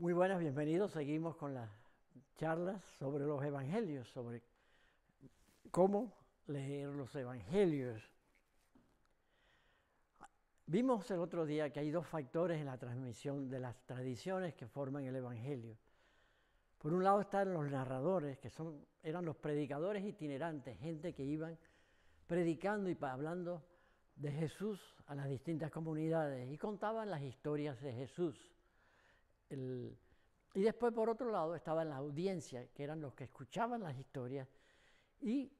Muy buenas, bienvenidos. Seguimos con las charlas sobre los evangelios, sobre cómo leer los evangelios. Vimos el otro día que hay dos factores en la transmisión de las tradiciones que forman el evangelio. Por un lado están los narradores, que son, eran los predicadores itinerantes, gente que iban predicando y hablando de Jesús a las distintas comunidades y contaban las historias de Jesús y después, por otro lado, estaba la audiencia, que eran los que escuchaban las historias y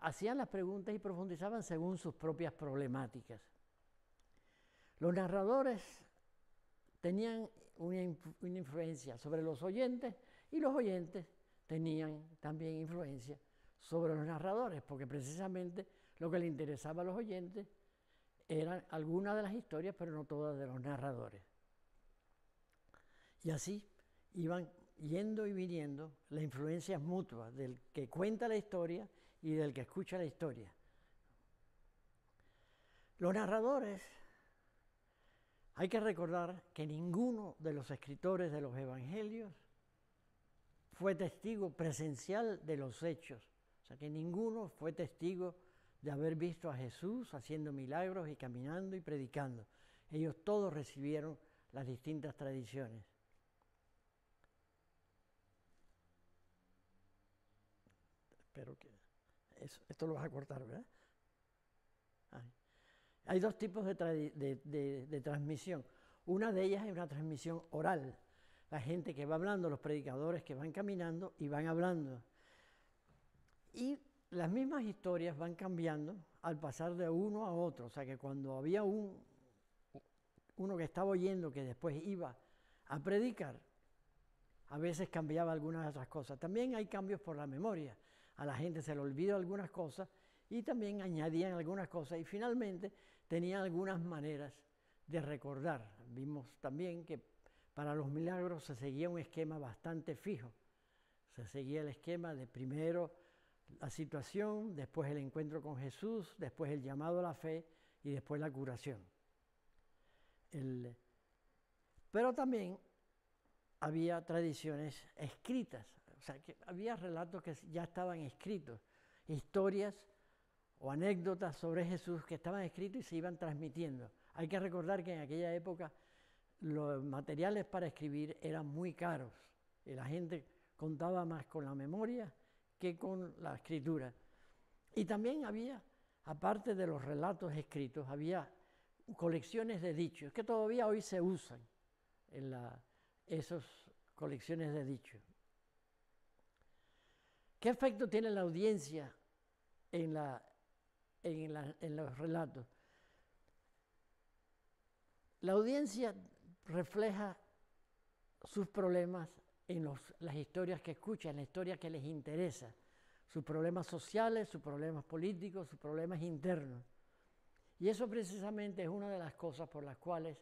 hacían las preguntas y profundizaban según sus propias problemáticas. Los narradores tenían una, influencia sobre los oyentes y los oyentes tenían también influencia sobre los narradores, porque precisamente lo que le interesaba a los oyentes eran algunas de las historias, pero no todas de los narradores. Y así iban yendo y viniendo la influencia mutua del que cuenta la historia y del que escucha la historia. Los narradores, hay que recordar que ninguno de los escritores de los evangelios fue testigo presencial de los hechos. O sea, que ninguno fue testigo de haber visto a Jesús haciendo milagros y caminando y predicando. Ellos todos recibieron las distintas tradiciones. Espero que esto lo vas a cortar, ¿verdad? Hay dos tipos de, transmisión. Una de ellas es una transmisión oral. La gente que va hablando, los predicadores que van caminando y van hablando. Y las mismas historias van cambiando al pasar de uno a otro. O sea que cuando había un, uno que estaba oyendo que después iba a predicar, a veces cambiaba algunas otras cosas. También hay cambios por la memoria a la gente se le olvidó algunas cosas y también añadían algunas cosas y finalmente tenían algunas maneras de recordar. Vimos también que para los milagros se seguía un esquema bastante fijo. Se seguía el esquema de primero la situación, después el encuentro con Jesús, después el llamado a la fe y después la curación. pero también había tradiciones escritas, sea, que había relatos que ya estaban escritos, historias o anécdotas sobre Jesús que estaban escritos y se iban transmitiendo. Hay que recordar que en aquella época los materiales para escribir eran muy caros y la gente contaba más con la memoria que con la escritura. Y también había, aparte de los relatos escritos, había colecciones de dichos que todavía hoy se usan esas colecciones de dichos. ¿Qué efecto tiene la audiencia en, los relatos? La audiencia refleja sus problemas en las historias que escuchan, en la historia que les interesa, sus problemas sociales, sus problemas políticos, sus problemas internos. Y eso precisamente es una de las cosas por las cuales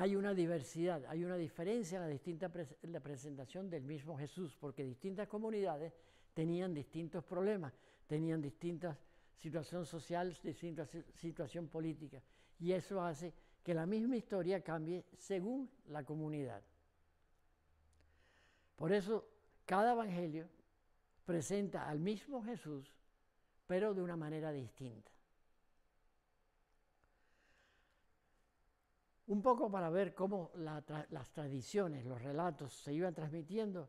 hay una diversidad, hay una diferencia en la distinta presentación del mismo Jesús, porque distintas comunidades tenían distintos problemas, tenían distintas situación social, distinta situación política, y eso hace que la misma historia cambie según la comunidad. Por eso, cada evangelio presenta al mismo Jesús, pero de una manera distinta. Un poco para ver cómo las tradiciones, los relatos se iban transmitiendo,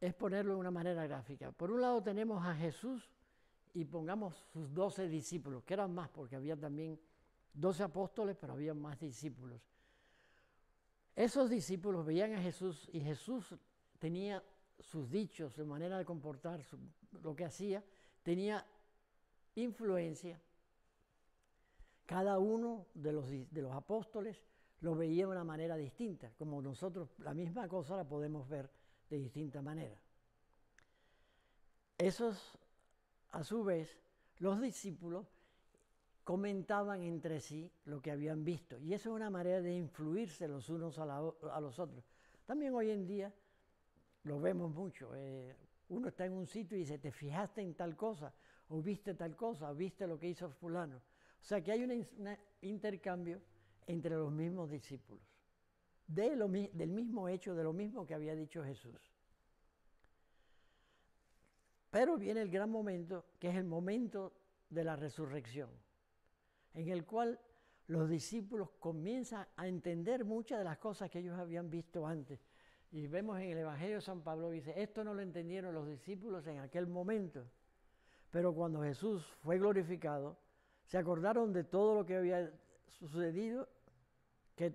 es ponerlo de una manera gráfica. Por un lado tenemos a Jesús y pongamos sus doce discípulos, que eran más porque había también doce apóstoles, pero había más discípulos. Esos discípulos veían a Jesús y Jesús tenía sus dichos, su manera de comportar, lo que hacía, tenía influencia. Cada uno de los, de los apóstoles lo veía de una manera distinta, como nosotros la misma cosa la podemos ver de distinta manera. Esos, a su vez, los discípulos comentaban entre sí lo que habían visto, y eso es una manera de influirse los unos a, los otros. También hoy en día lo vemos mucho. Eh, uno está en un sitio y dice, ¿te fijaste en tal cosa? ¿O viste tal cosa? ¿O viste lo que hizo fulano? O sea que hay un intercambio entre los mismos discípulos. del mismo hecho, de lo mismo que había dicho Jesús. Pero viene el gran momento, que es el momento de la resurrección, en el cual los discípulos comienzan a entender muchas de las cosas que ellos habían visto antes. Y vemos en el Evangelio de San Pablo, dice, esto no lo entendieron los discípulos en aquel momento, pero cuando Jesús fue glorificado, se acordaron de todo lo que había sucedido, que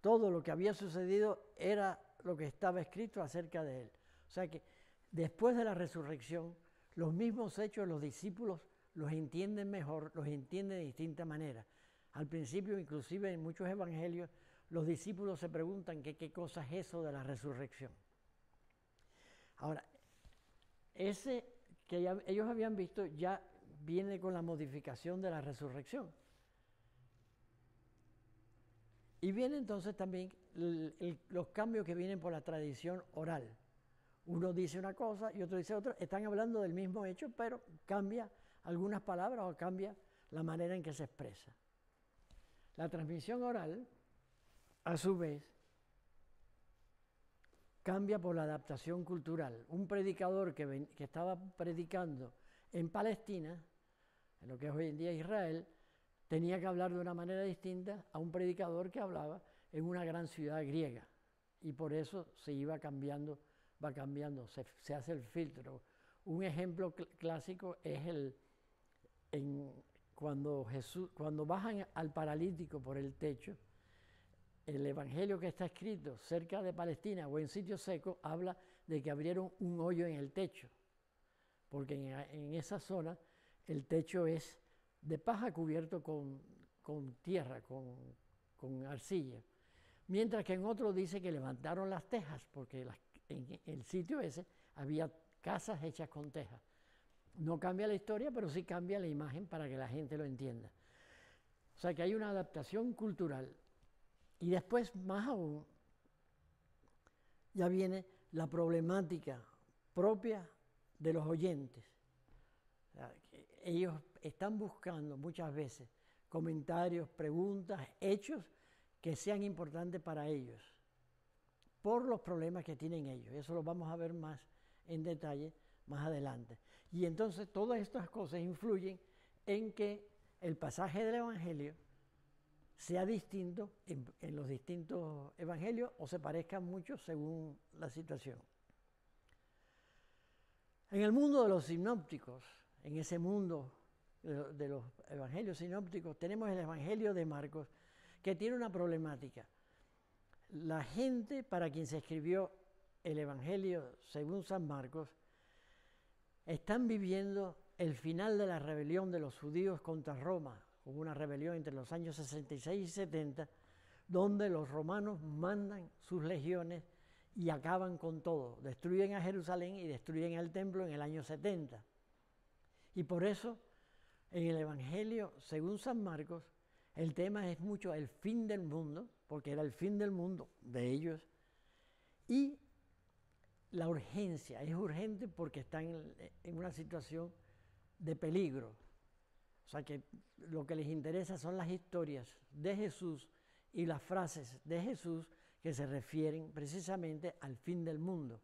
todo lo que había sucedido era lo que estaba escrito acerca de él. O sea que después de la resurrección, los mismos hechos los discípulos los entienden mejor, los entienden de distinta manera. Al principio, inclusive en muchos evangelios, los discípulos se preguntan qué cosa es eso de la resurrección. Ahora, ese que ellos habían visto ya viene con la modificación de la resurrección. Y viene entonces también los cambios que vienen por la tradición oral. Uno dice una cosa y otro dice otra. Están hablando del mismo hecho, pero cambia algunas palabras o cambia la manera en que se expresa. La transmisión oral, a su vez, cambia por la adaptación cultural. Un predicador que, que estaba predicando en Palestina, en lo que es hoy en día Israel, tenía que hablar de una manera distinta a un predicador que hablaba en una gran ciudad griega. Y por eso se iba cambiando, va cambiando, se, se hace el filtro. Un ejemplo clásico es el, en, cuando, Jesús, cuando bajan al paralítico por el techo, el evangelio que está escrito cerca de Palestina o en sitio seco habla de que abrieron un hoyo en el techo, porque en, esa zona el techo es de paja cubierto con, tierra, con, con, arcilla, mientras que en otro dice que levantaron las tejas, porque en el sitio ese había casas hechas con tejas. No cambia la historia, pero sí cambia la imagen para que la gente lo entienda. O sea que hay una adaptación cultural. Y después, más aún, ya viene la problemática propia de los oyentes. Ellos están buscando muchas veces comentarios, preguntas, hechos que sean importantes para ellos, por los problemas que tienen ellos. Eso lo vamos a ver más en detalle más adelante. Y entonces todas estas cosas influyen en que el pasaje del Evangelio sea distinto en, los distintos evangelios o se parezcan mucho según la situación. En el mundo de los sinópticos, en ese mundo de, los evangelios sinópticos, tenemos el Evangelio de Marcos, que tiene una problemática. La gente para quien se escribió el Evangelio según San Marcos están viviendo el final de la rebelión de los judíos contra Roma. Hubo una rebelión entre los años 66 y 70, donde los romanos mandan sus legiones y acaban con todo. Destruyen a Jerusalén y destruyen el templo en el año 70. Y por eso, en el Evangelio, según San Marcos, el tema es mucho el fin del mundo, porque era el fin del mundo de ellos, y la urgencia. Es urgente porque están en, una situación de peligro. O sea que lo que les interesa son las historias de Jesús y las frases de Jesús que se refieren precisamente al fin del mundo,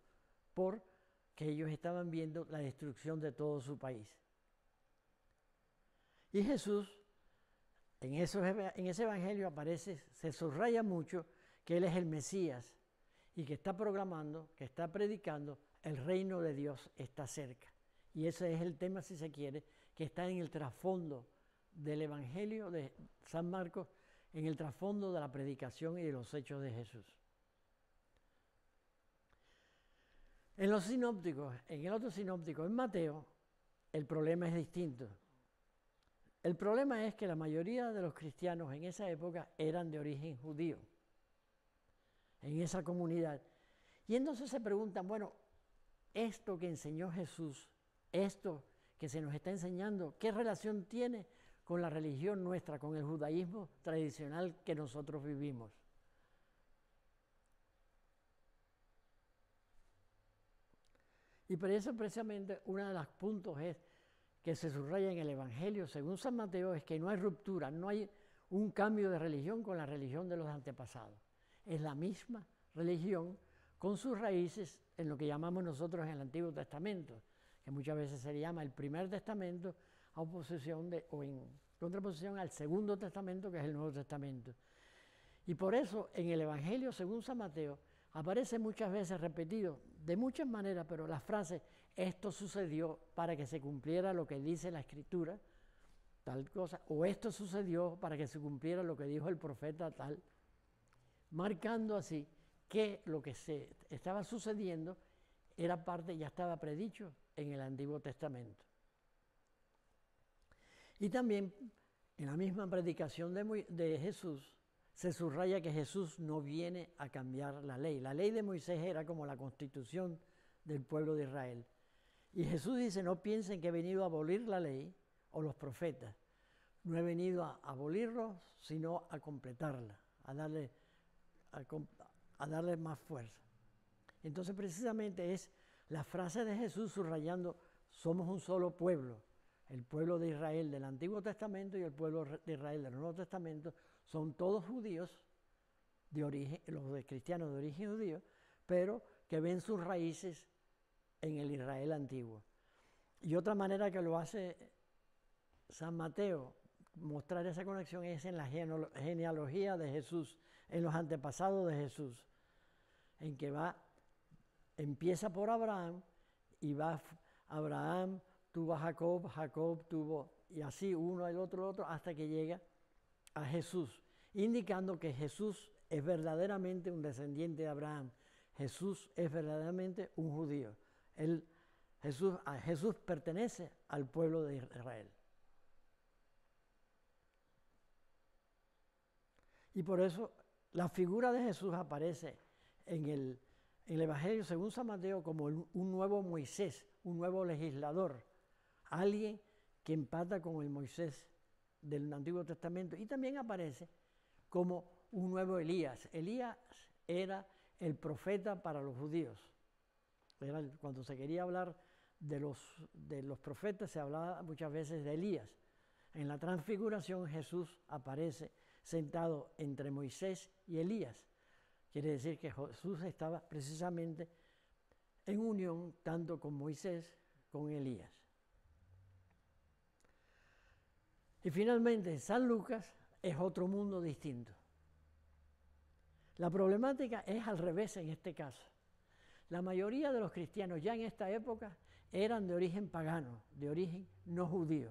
porque ellos estaban viendo la destrucción de todo su país. Y Jesús, en, ese evangelio aparece, se subraya mucho que Él es el Mesías, y que está programando, que está predicando, el reino de Dios está cerca. Y ese es el tema, si se quiere, que está en el trasfondo del Evangelio de San Marcos, en el trasfondo de la predicación y de los hechos de Jesús. En los sinópticos, en el otro sinóptico, en Mateo, el problema es distinto. El problema es que la mayoría de los cristianos en esa época eran de origen judío en esa comunidad. Y entonces se preguntan, bueno, esto que enseñó Jesús, esto que se nos está enseñando, ¿qué relación tiene con la religión nuestra, con el judaísmo tradicional que nosotros vivimos? Y por eso precisamente uno de los puntos es que se subraya en el Evangelio, según San Mateo, es que no hay ruptura, no hay un cambio de religión con la religión de los antepasados es la misma religión con sus raíces en lo que llamamos nosotros en el Antiguo Testamento, que muchas veces se le llama el primer testamento a oposición de, o en contraposición al segundo testamento, que es el Nuevo Testamento. Y por eso en el Evangelio, según San Mateo, aparece muchas veces repetido, de muchas maneras, pero la frase, esto sucedió para que se cumpliera lo que dice la Escritura, tal cosa, o esto sucedió para que se cumpliera lo que dijo el profeta tal, marcando así que lo que se estaba sucediendo era parte, ya estaba predicho en el Antiguo Testamento. Y también en la misma predicación de, de, Jesús se subraya que Jesús no viene a cambiar la ley. La ley de Moisés era como la constitución del pueblo de Israel. Y Jesús dice, no piensen que he venido a abolir la ley o los profetas. No he venido a abolirlos, sino a completarla, a darle, a darle más fuerza. Entonces precisamente es la frase de Jesús subrayando, somos un solo pueblo. El pueblo de Israel del Antiguo Testamento y el pueblo de Israel del Nuevo Testamento son todos judíos, los cristianos de origen judío, pero que ven sus raíces en el Israel antiguo. Y otra manera que lo hace San Mateo, mostrar esa conexión, es en la genealogía de Jesús, en los antepasados de Jesús, en que va, empieza por Abraham y va Abraham, tuvo a Jacob, Jacob tuvo, y así uno, el otro, el otro, hasta que llega a Jesús, indicando que Jesús es verdaderamente un descendiente de Abraham. Jesús es verdaderamente un judío. Jesús, Jesús pertenece al pueblo de Israel. Y por eso la figura de Jesús aparece en el, en el Evangelio según San Mateo como un nuevo Moisés, un nuevo legislador, alguien que empata con el Moisés del Antiguo Testamento y también aparece como un nuevo Elías. Elías era el profeta para los judíos. Cuando se quería hablar de los, de los profetas, se hablaba muchas veces de Elías. En la transfiguración Jesús aparece sentado entre Moisés y Elías. Quiere decir que Jesús estaba precisamente en unión tanto con Moisés con Elías. Y finalmente, San Lucas es otro mundo distinto. La problemática es al revés en este caso. La mayoría de los cristianos ya en esta época eran de origen pagano, de origen no judío.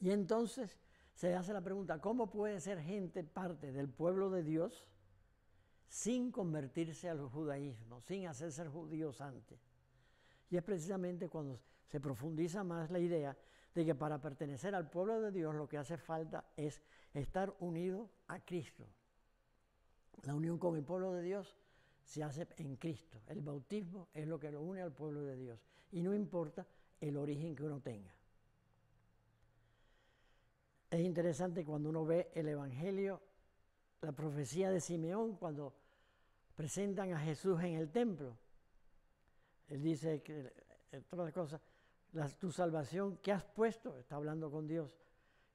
Y entonces se hace la pregunta, ¿cómo puede ser gente parte del pueblo de Dios sin convertirse al judaísmo, sin hacerse judíos antes? Y es precisamente cuando se profundiza más la idea de que para pertenecer al pueblo de Dios lo que hace falta es estar unido a Cristo. La unión con el pueblo de Dios se hace en Cristo. El bautismo es lo que lo une al pueblo de Dios. Y no importa el origen que uno tenga. Es interesante cuando uno ve el Evangelio, la profecía de Simeón, cuando presentan a Jesús en el templo. Él dice que, entre otras cosas, tu salvación que has puesto, está hablando con Dios,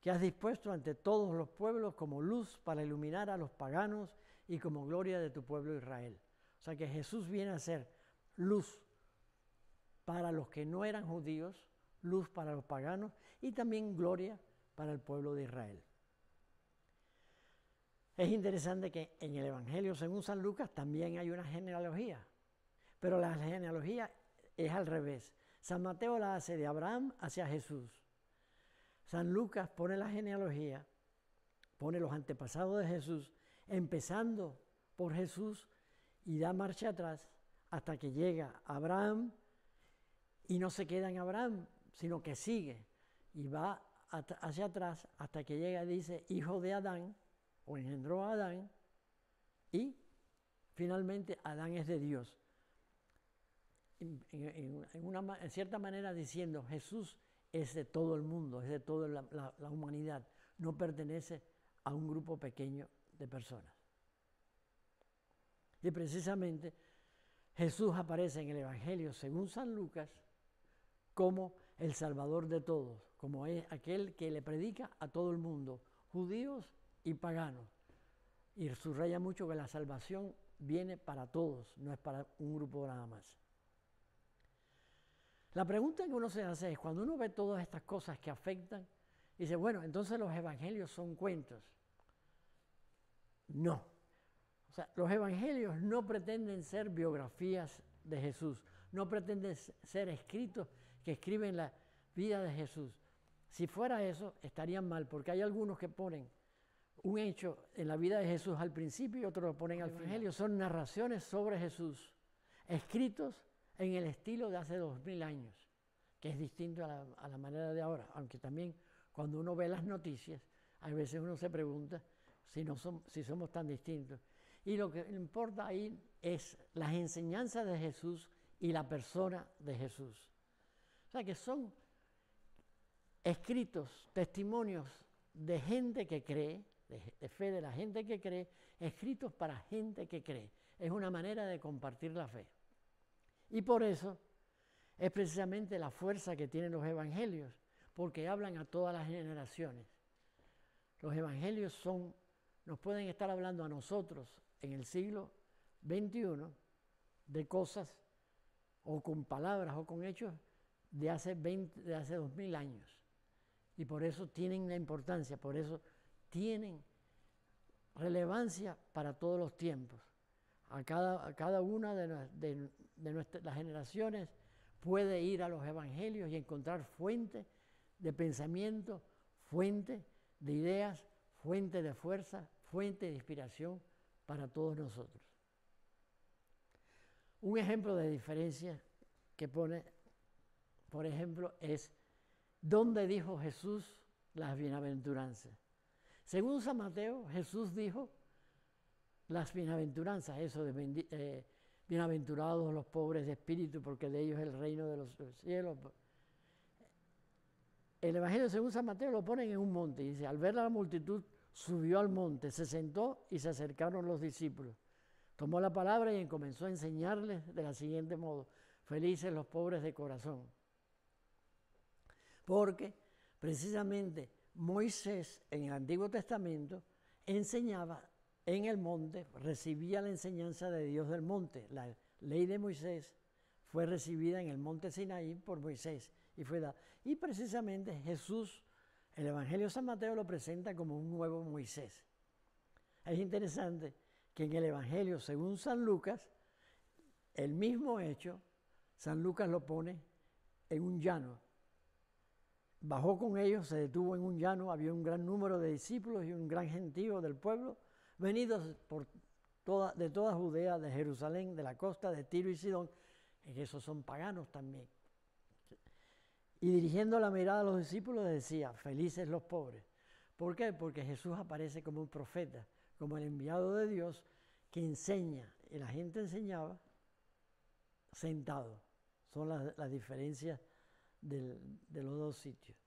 que has dispuesto ante todos los pueblos como luz para iluminar a los paganos y como gloria de tu pueblo Israel. O sea que Jesús viene a ser luz para los que no eran judíos, luz para los paganos y también gloria para el pueblo de Israel. Es interesante que en el Evangelio, según San Lucas, también hay una genealogía, pero la genealogía es al revés. San Mateo la hace de Abraham hacia Jesús. San Lucas pone la genealogía, pone los antepasados de Jesús, empezando por Jesús y da marcha atrás hasta que llega Abraham y no se queda en Abraham, sino que sigue y va hacia atrás hasta que llega y dice hijo de Adán o engendró a Adán y finalmente Adán es de Dios en, cierta manera diciendo, Jesús es de todo el mundo, es de toda la, humanidad, no pertenece a un grupo pequeño de personas. Y precisamente Jesús aparece en el Evangelio, según San Lucas, como el Salvador de todos, como es aquel que le predica a todo el mundo, judíos y paganos. y subraya mucho que la salvación viene para todos, no es para un grupo nada más. La pregunta que uno se hace es, cuando uno ve todas estas cosas que afectan, dice, bueno, entonces los evangelios son cuentos. No. O sea, los evangelios no pretenden ser biografías de Jesús, no pretenden ser escritos que escriben la vida de Jesús. Si fuera eso, estarían mal, porque hay algunos que ponen un hecho en la vida de Jesús al principio y otros lo ponen al final. Son narraciones sobre Jesús, escritos en el estilo de hace dos mil años, que es distinto a la, manera de ahora, aunque también cuando uno ve las noticias, a veces uno se pregunta si, no si somos tan distintos. Y lo que importa ahí es las enseñanzas de Jesús y la persona de Jesús. O sea que son escritos, testimonios de gente que cree, de, fe de la gente que cree, escritos para gente que cree. Es una manera de compartir la fe. Y por eso es precisamente la fuerza que tienen los evangelios, porque hablan a todas las generaciones. Los evangelios son, nos pueden estar hablando a nosotros en el siglo XXI de cosas o con palabras o con hechos de hace, 20, de hace 2000 años. Y por eso tienen la importancia, por eso tienen relevancia para todos los tiempos. A cada, cada una de, nuestras, las generaciones puede ir a los evangelios y encontrar fuente de pensamiento, fuente de ideas, fuente de fuerza, fuente de inspiración para todos nosotros. Un ejemplo de diferencia que pone, por ejemplo, es ¿dónde dijo Jesús las bienaventuranzas? Según San Mateo, Jesús dijo las bienaventuranzas, eso de eh, bienaventurados los pobres de espíritu, porque de ellos es el reino de los cielos. El Evangelio según San Mateo lo ponen en un monte y dice, al ver la multitud, subió al monte, se sentó y se acercaron los discípulos. Tomó la palabra y comenzó a enseñarles de la siguiente modo, felices los pobres de corazón. Porque precisamente Moisés en el Antiguo Testamento enseñaba en el monte, recibía la enseñanza de Dios del monte. La ley de Moisés fue recibida en el monte Sinaí por Moisés y fue dada. Y precisamente Jesús, el Evangelio San Mateo lo presenta como un nuevo Moisés. Es interesante que en el Evangelio, según San Lucas, el mismo hecho, San Lucas lo pone en un llano, Bajó con ellos, se detuvo en un llano, había un gran número de discípulos y un gran gentío del pueblo, venidos de toda Judea, de Jerusalén, de la costa de Tiro y Sidón, y esos son paganos también. Y dirigiendo la mirada a los discípulos decía, felices los pobres. ¿Por qué? Porque Jesús aparece como un profeta, como el enviado de Dios que enseña, y la gente enseñaba sentado. Son las, diferencias de los dos sitios.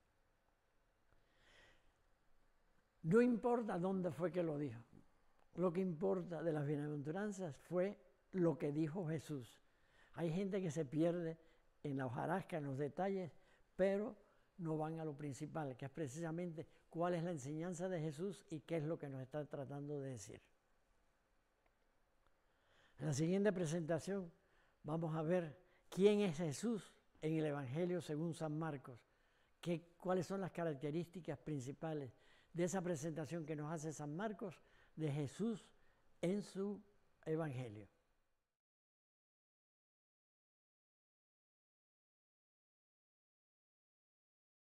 No importa dónde fue que lo dijo. Lo que importa de las bienaventuranzas fue lo que dijo Jesús. Hay gente que se pierde en la hojarasca, en los detalles, pero no van a lo principal, que es precisamente cuál es la enseñanza de Jesús y qué es lo que nos está tratando de decir. En la siguiente presentación vamos a ver quién es Jesús en el Evangelio según San Marcos, cuáles son las características principales de esa presentación que nos hace San Marcos de Jesús en su Evangelio.